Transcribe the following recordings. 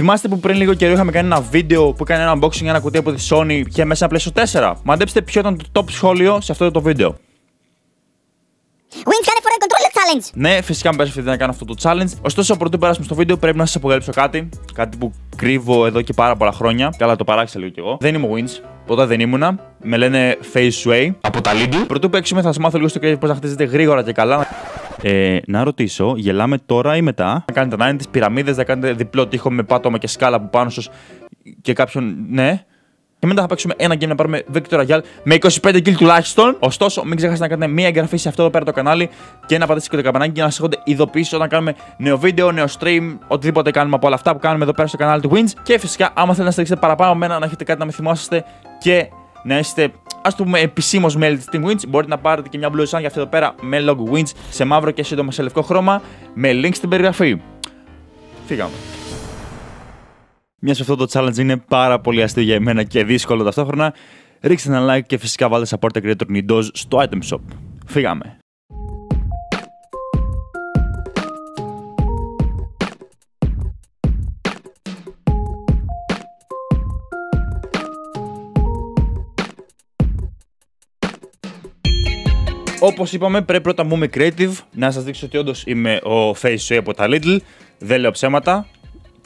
Θυμάστε που πριν λίγο καιρό είχαμε κάνει ένα βίντεο που έκανε ένα unboxing ένα κουτί από τη Sony και μέσα PlayStation 4. Μαντέψτε ποιο ήταν το top σχόλιο σε αυτό το βίντεο. Wins κάνε φορά controller challenge. Ναι, φυσικά με πέρασε να κάνω αυτό το challenge. Ωστόσο, πρωτού περάσουμε στο βίντεο, πρέπει να σας αποκαλύψω κάτι. Κάτι που κρύβω εδώ και πάρα πολλά χρόνια. Καλά, το παράξα λίγο κι εγώ. Δεν είμαι ο Wins. Ποτέ δεν ήμουνα. Με λένε Face Sway. Από τα Lidl. Πρωτού παίξουμε, θα σας μάθω λίγο στο κρύβο πώς να χτίζετε γρήγορα και καλά. Ε, να ρωτήσω, γελάμε τώρα ή μετά; Να κάνετε να είναι τις πυραμίδες, να κάνετε διπλό τείχο με πάτωμα και σκάλα από πάνω σας και κάποιον. Ναι. Και μετά θα παίξουμε ένα game να πάρουμε Victor Royale με 25 kill τουλάχιστον. Ωστόσο, μην ξεχάσετε να κάνετε μία εγγραφή σε αυτό εδώ πέρα το κανάλι και να πατήσετε και το καμπανάκι για να σας έχετε ειδοποιήσει όταν κάνουμε νέο βίντεο, νέο stream, οτιδήποτε κάνουμε από όλα αυτά που κάνουμε εδώ πέρα στο κανάλι του Wins. Και φυσικά, άμα θέλετε να στηρίξετε παραπάνω μένα, να έχετε κάτι να με θυμόσαστε και να είστε ας το πούμε επισήμως μέλη της Team Wins, μπορείτε να πάρετε και μια μπλούζα για αυτό εδώ πέρα με logo Wins σε μαύρο και σύντομα σε λευκό χρώμα με link στην περιγραφή. Φύγαμε. Μια σε αυτό το challenge είναι πάρα πολύ αστείο για εμένα και δύσκολο ταυτόχρονα, ρίξτε ένα like και φυσικά βάλτε support the creator Nindos στο item shop. Φύγαμε. Όπως είπαμε, πρέπει πρώτα να μπούμε creative, να σας δείξω ότι όντως είμαι ο Face Show από τα Lidl. Δεν λέω ψέματα.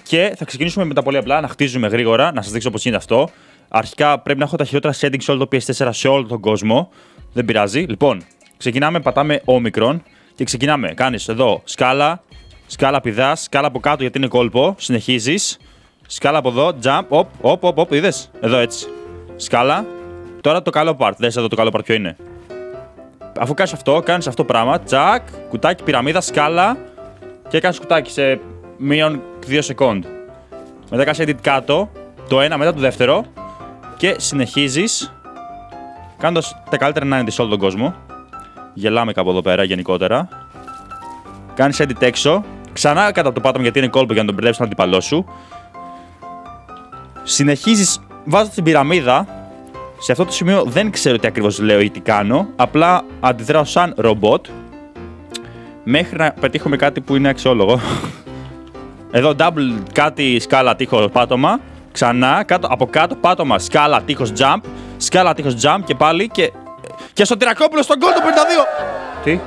Και θα ξεκινήσουμε με τα πολύ απλά, να χτίζουμε γρήγορα, να σας δείξω πώς είναι αυτό. Αρχικά πρέπει να έχω τα χειρότερα settings σε όλο το PS4 σε όλο τον κόσμο. Δεν πειράζει. Λοιπόν, ξεκινάμε, πατάμε όμικρον και ξεκινάμε. Κάνεις εδώ σκάλα, σκάλα πηδάς, σκάλα από κάτω γιατί είναι κόλπο. Συνεχίζεις. Σκάλα από εδώ, jump, op, op, op, op, είδες. Εδώ έτσι. Σκάλα. Τώρα το καλό part. Δες εδώ το καλό part ποιο είναι. Αφού κάνεις αυτό, κάνεις αυτό πράγμα. Τσακ, κουτάκι πυραμίδα, σκάλα και κάνεις κουτάκι σε μείον 2 second. Μετά κάνεις edit κάτω, το ένα μετά το δεύτερο και συνεχίζεις κάνοντας τα καλύτερα 90 σε όλο τον κόσμο. Γελάμε κάπου εδώ πέρα γενικότερα. Κάνεις edit έξω. Ξανά κατά το πάτωμα γιατί είναι κόλπο για να τον μπερδέψει τον αντιπαλό σου. Συνεχίζεις βάζοντας την πυραμίδα. Σε αυτό το σημείο δεν ξέρω τι ακριβώς λέω ή τι κάνω. Απλά αντιδράω σαν ρομπότ. Μέχρι να πετύχουμε κάτι που είναι αξιόλογο. Εδώ double κάτι σκάλα τείχος πάτωμα. Ξανά κάτω, από κάτω πάτωμα σκάλα τείχος jump. Σκάλα τείχος jump και πάλι και. Και στο τυρακόπουλο στον κόλτο 52! Τι;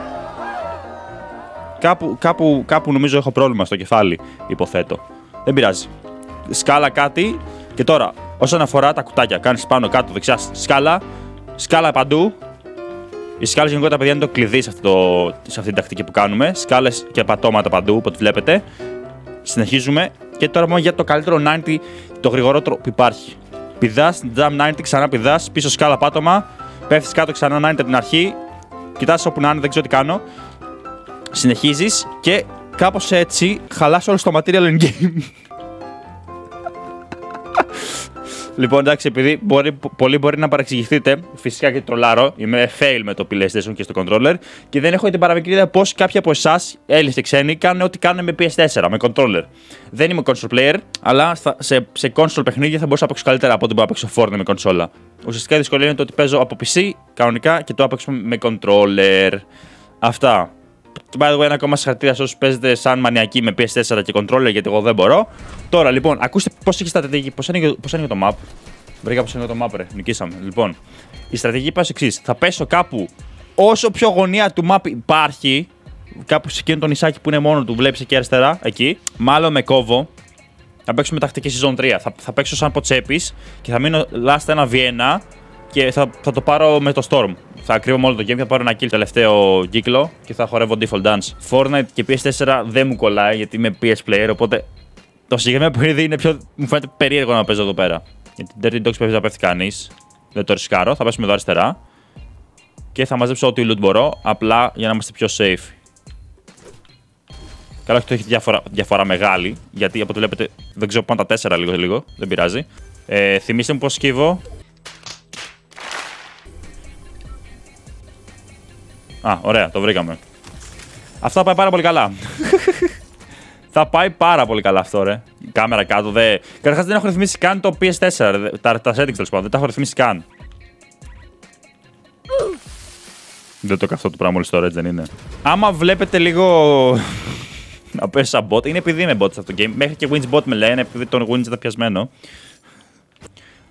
Κάπου, κάπου, κάπου νομίζω έχω πρόβλημα στο κεφάλι, υποθέτω. Δεν πειράζει. Σκάλα κάτι και τώρα όσον αφορά τα κουτάκια, κάνεις πάνω κάτω δεξιά σκάλα, σκάλα παντού. Οι σκάλες γενικότερα παιδιά είναι το κλειδί σε, αυτό, σε αυτή την τακτική που κάνουμε. Σκάλες και πατώματα παντού, όπως βλέπετε. Συνεχίζουμε και τώρα πάμε για το καλύτερο 90, το γρηγορότερο που υπάρχει. Πηδάς, jump 90, ξανά πηδάς, πίσω σκάλα πάτωμα, πέφτεις κάτω ξανά 90 από την αρχή. Κοιτάς όπου να είναι, δεν ξέρω τι κάνω. Συνεχίζεις και κάπως έτσι χαλάς όλο το material in game. Λοιπόν, εντάξει, επειδή μπορεί, πολλοί μπορεί να παρεξηγηθείτε, φυσικά και τρολάρω, είμαι fail με το PlayStation και στο controller και δεν έχω την παραμικρή ιδέα πώς κάποιοι από εσάς, Έλληνε και ξένοι, κάνουν ό,τι κάνουν με PS4, με controller. Δεν είμαι console player, αλλά σε, σε console παιχνίδια θα μπορούσα να παίξω καλύτερα από ό,τι μπορώ να παίξω Fortnite με κονσόλα. Ουσιαστικά η δυσκολία είναι το ότι παίζω από PC κανονικά και το έπαιξω με controller. Αυτά. Και by the way, ένα ακόμα συγχαρητήρια σε όσους παίζετε σαν μανιακοί με PS4 και controller, γιατί εγώ δεν μπορώ. Τώρα, λοιπόν, ακούστε πώς έχει στρατηγική, πώς είναι, πώς είναι το map. Βρήκα πώς είναι το map, ρε. Νικήσαμε. Λοιπόν, η στρατηγική πάει εξής. Θα πέσω κάπου όσο πιο γωνία του map υπάρχει, κάπου σε εκείνο το νησάκι που είναι μόνο του, βλέπεις εκεί αριστερά, εκεί. Μάλλον με κόβω. Θα παίξουμε τακτική season 3. Θα, θα παίξω σαν ποτσέπης και θα μείνω last ένα Βιέννα και θα, θα το πάρω με το Storm. Θα κρύβω όλο το game, θα πάρω ένα kill τελευταίο κύκλο και θα χορεύω default dance. Fortnite και PS4 δεν μου κολλάει γιατί είμαι PS player, οπότε το συγκεκριμένο παιχνίδι είναι πιο. μου φαίνεται περίεργο να παίζω εδώ πέρα. Γιατί Dirty Dogs πρέπει να πέφτει κανείς. Δεν το ρισκάρω. Θα πέσουμε εδώ αριστερά. Και θα μαζέψω ό,τι loot μπορώ, απλά για να είμαστε πιο safe. Καλά, αυτό έχει διαφορά, διαφορά μεγάλη, γιατί από ό,τι βλέπετε δεν ξέρω πάνω τα 4 λίγο λίγο, δεν πειράζει. Ε, θυμίστε μου πώς σκύβω. Α, ωραία, το βρήκαμε. Αυτό πάει πάρα πολύ καλά. θα πάει πάρα πολύ καλά αυτό, ρε. Η κάμερα κάτω, δε. Καταρχάς δεν έχω ρυθμίσει καν το PS4. Τα, τα settings τέλος πάντων, δεν τα έχω ρυθμίσει καν. δεν το καυτό το πράγμα μόλι τώρα, έτσι δεν είναι. Άμα βλέπετε λίγο. να παίζω σαν bot. Είναι επειδή είμαι bot σε αυτό το game. Μέχρι και wins bot με λένε, επειδή τον wins ήταν πιασμένο.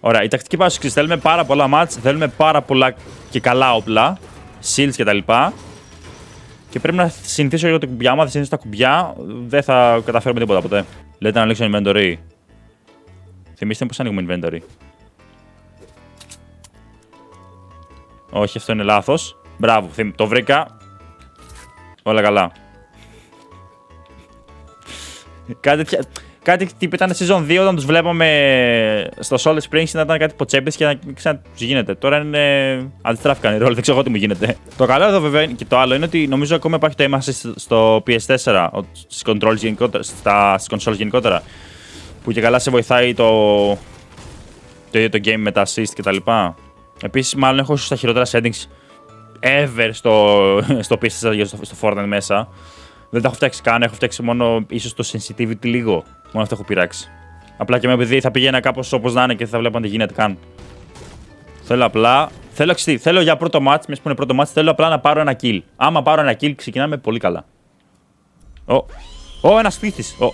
Ωραία, η τακτική πάση θέλουμε πάρα πολλά mats, θέλουμε πάρα πολλά και καλά όπλα, shields κτλ. Και πρέπει να συνηθίσω για τα κουμπιά. Άμα δεν συνηθίσω τα κουμπιά, δεν θα καταφέρουμε τίποτα ποτέ. Λέτε να ανοίξω inventory. Θυμήστε πώς ανοίγουμε inventory. Όχι, αυτό είναι λάθος. Μπράβο, το βρήκα. Όλα καλά. Κάτι τέτοια. Κάτι τύπου ήταν season 2 όταν τους βλέπαμε στο Solid Springs ήταν κάτι ποτσέπε και να ξανά τους γίνεται. Τώρα είναι. Αντιστράφηκαν οι ρόλοι, δεν ξέρω τι μου γίνεται. Το καλό εδώ βέβαια και το άλλο είναι ότι νομίζω ακόμα υπάρχει το aim assist στο PS4, στις controls γενικότερα, στα, στις consoles γενικότερα. Που και καλά σε βοηθάει το, το ίδιο το game με τα assist κτλ. Επίσης, μάλλον έχω στα χειρότερα settings ever στο, στο PS4 στο, στο Fortnite μέσα. Δεν τα έχω φτιάξει καν, έχω φτιάξει μόνο ίσως το sensitivity λίγο. Μόνο αυτό έχω πειράξει. Απλά και με επειδή θα πηγαίνα κάπως όπως να είναι και θα βλέπω αν δεν γίνεται καν. Θέλω απλά. Θέλω, ξυστή, θέλω για πρώτο match, μιας που είναι πρώτο match, θέλω απλά να πάρω ένα kill. Άμα πάρω ένα kill, ξεκινάμε πολύ καλά. Ω, oh. oh, ένας σπίτι. Oh.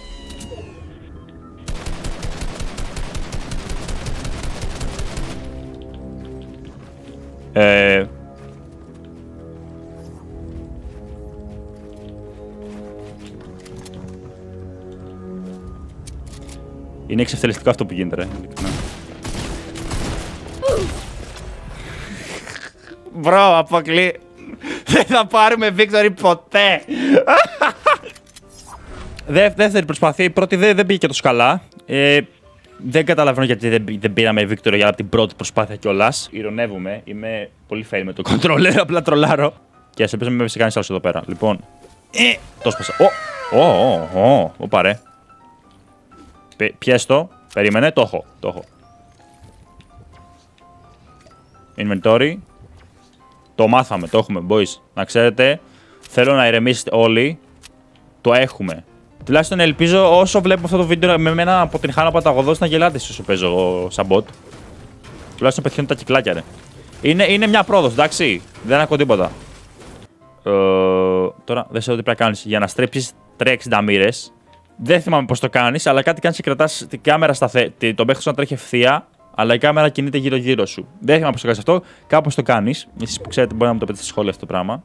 Ε, Είναι εξευθελιστικό αυτό που γίνεται, ρε. Μπρο, αποκλεί. Δεν θα πάρουμε victory ποτέ. Δεύτερη προσπάθεια. Η πρώτη δεν, δεν πήγε και τόσο καλά. Ε, δεν καταλαβαίνω γιατί δεν, δεν πήραμε victory για την πρώτη προσπάθεια κιόλα. Ηρωνεύομαι. Είμαι πολύ fail με το controller. Απλά τρολάρω. Και α ελπίζουμε με σε κάνει άλλο εδώ πέρα. Λοιπόν. Ε, το σπάσα. Ω, ω, ω, ω, παρέ. Πιέστο. Περίμενε, το έχω. Το έχω. Inventory. Το μάθαμε, το έχουμε, boys. Να ξέρετε, θέλω να ηρεμήσετε όλοι. Το έχουμε. Τουλάχιστον ελπίζω όσο βλέπω αυτό το βίντεο με μένα από την Χάνα Παταγωδός να γελάτε όσο παίζω εγώ σαν bot. Τουλάχιστον πετυχαίνουν τα κυκλάκια, ρε. Είναι, είναι μια πρόοδος, εντάξει. Δεν ακούω τίποτα. Ε, τώρα δεν ξέρω τι πρέπει να κάνεις. Για να στρέψεις 360 μοίρες, δεν θυμάμαι πώς το κάνεις, αλλά κάτι κάνεις και κρατάς την κάμερα σταθερή. Τον παίχτη να τρέχει ευθεία, αλλά η κάμερα κινείται γύρω-γύρω σου. Δεν θυμάμαι πώς το κάνεις αυτό. Κάπως το κάνεις. Εσείς που ξέρετε, μπορεί να μου το πείτε στη σχόλια αυτό το πράγμα.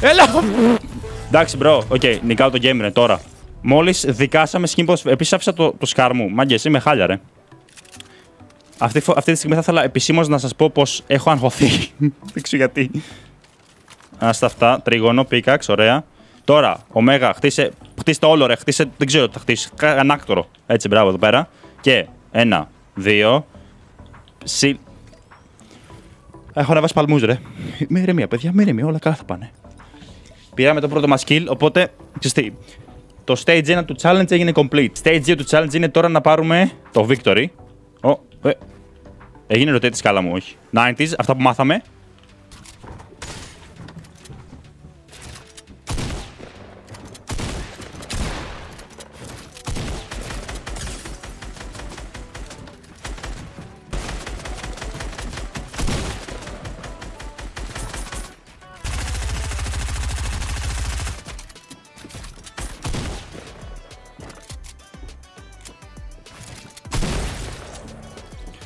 Έλα! Εντάξει, bro, OK, okay, νικάω το game, ρε, τώρα. Μόλις δικάσαμε skin boss. Επίσης άφησα το, το SCAR μου. Μάγκε, είμαι χάλια, ρε. Αυτή, αυτή τη στιγμή θα ήθελα επισήμως να σας πω πως έχω αγχωθεί. Δεν ξέρω γιατί. Άστα αυτά. Τρίγωνο, pickaxe, ωραία. Τώρα, ωμέγα, χτίσε. Χτίσε το όλο, ρε. Χτίσε, δεν ξέρω τι θα χτίσει. Ανάκτορο. Έτσι, μπράβο εδώ πέρα. Και ένα, δύο. Συ... Έχω ανεβάσει παλμούς, ρε. Με ηρεμία, παιδιά, με ηρεμία. Όλα καλά θα πάνε. Πήραμε το πρώτο μας kill, οπότε ξέρετε, το stage 1 του challenge έγινε complete. Stage 2 του challenge είναι τώρα να πάρουμε το victory. Oh, ε. Έγινε rotate τη σκάλα μου, όχι. 90s, αυτά που μάθαμε.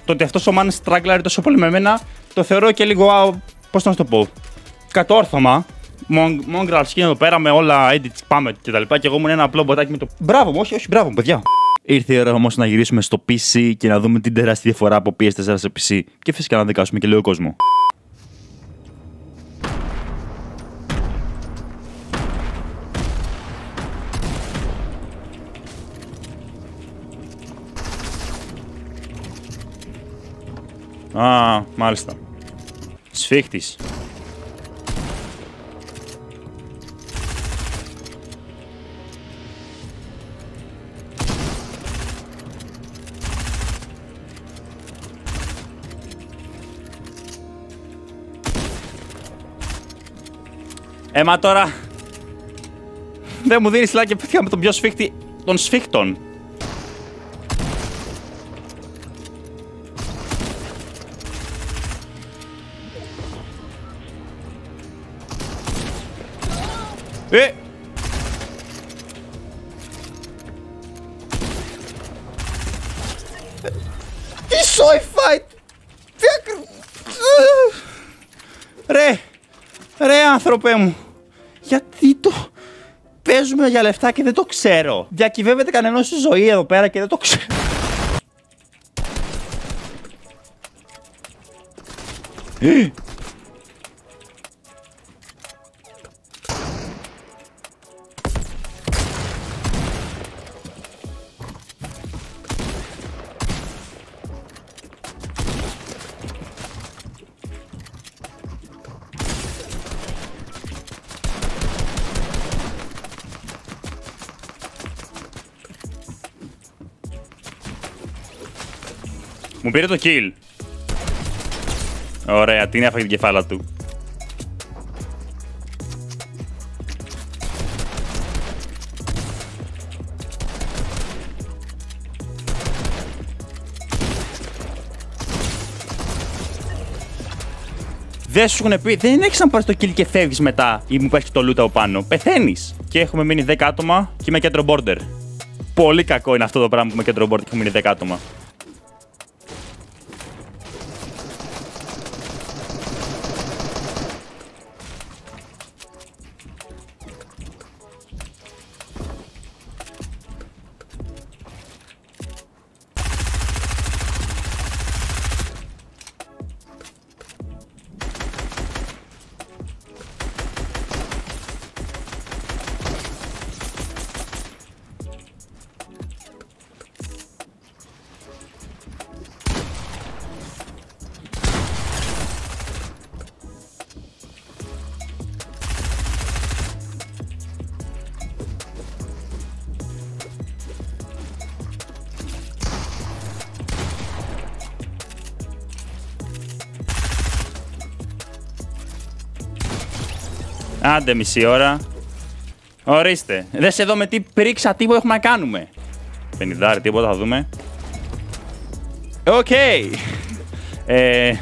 Το ότι αυτός ο man στράγκλαρε τόσο πολύ με μένα, το θεωρώ και λίγο, πώς να το πω, κατόρθωμα. Mongrel skin εδώ πέρα με όλα edits πάμε και τα λοιπά και εγώ ήμουν ένα απλό μποτάκι με το... Μπράβο μου, όχι, όχι, μπράβο παιδιά. Ήρθε η ώρα όμως να γυρίσουμε στο PC και να δούμε την τεράστια διαφορά από PS4 σε PC και φυσικά να δικάσουμε και λίγο κόσμο. Α, μάλιστα. Σφίχτης. Έμα τώρα. Δεν μου δίνεις like και πέτυχα με τον πιο σφίχτη των σφίχτων. Ε! Τι soy fight! Τι ακρι... Ρε! Ρε άνθρωπέ μου! Γιατί το... Παίζουμε για λεφτά και δεν το ξέρω; Διακυβεύεται κανένας στη ζωή εδώ πέρα και δεν το ξέρω. Μου πήρε το kill. Ωραία, την έφαγε την κεφάλα του. Δεν σου έχουν πει, δεν έχεις να πάρεις το kill και φεύγεις μετά ή μου πέφτει το loot από πάνω. Πεθαίνεις. Και έχουμε μείνει 10 άτομα και είμαι κέντρο border. Πολύ κακό είναι αυτό το πράγμα που είμαι κέντρο border και έχουμε μείνει 10 άτομα. Άντε μισή ώρα. Ορίστε. Δες εδώ με τι πρίξα τίποτα έχουμε να κάνουμε. 50 τίποτα θα δούμε. OK. Okay. Ε,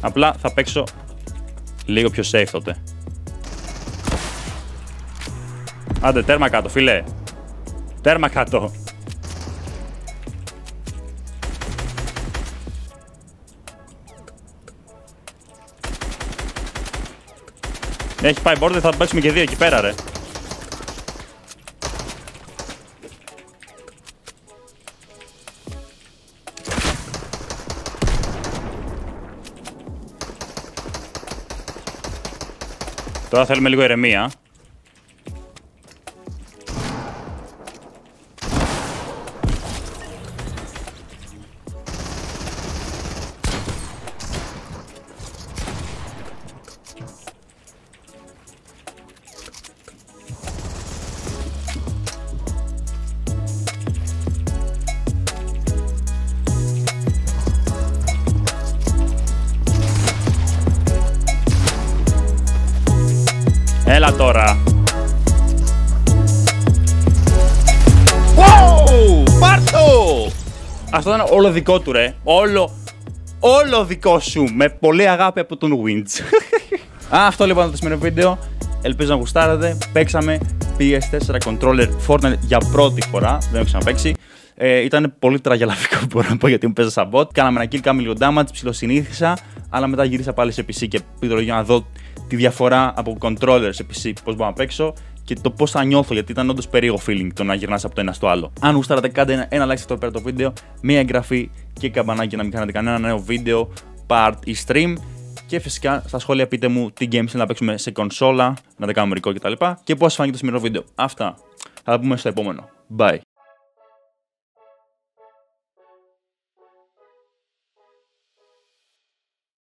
απλά θα παίξω λίγο πιο safe τότε. Άντε τέρμα κάτω φίλε. Τέρμα κάτω. Έχει πάει border, θα παίξουμε και δύο εκεί πέρα, ρε. Τώρα θέλουμε λίγο ηρεμία. Έλα τώρα. Wow! Πάρτο! Αυτό ήταν όλο δικό του ρε. Όλο, όλο δικό σου. Με πολύ αγάπη από τον Winch. Αυτό λοιπόν το σημερινό βίντεο. Ελπίζω να γουστάρετε. Παίξαμε PS4 controller Fortnite για πρώτη φορά. Δεν έχω ξαναπαίξει. Ε, ήταν πολύ τραγελαφικό μπορώ να πω γιατί μου παίζα σαν bot. Κάναμε ένα kill, κάναμε λίγο damage, ψιλοσυνήθισα. Αλλά μετά γύρισα πάλι σε PC και πήγα για να δω τη διαφορά από controller σε PC, πώς μπορώ να παίξω και το πώς θα νιώθω, γιατί ήταν όντως περίεργο feeling το να γυρνάς από το ένα στο άλλο. Αν γουστάρατε, κάντε ένα, ένα like σε αυτό πέρα το βίντεο, μία εγγραφή και καμπανάκι να μην κάνετε κανένα νέο βίντεο, part ή stream. Και φυσικά στα σχόλια πείτε μου τι games να παίξουμε σε κονσόλα, να τα κάνουμε ρικό κτλ. Και, και πώ φάνηκε το σημερινό βίντεο. Αυτά. Θα τα πούμε στο επόμενο. Bye.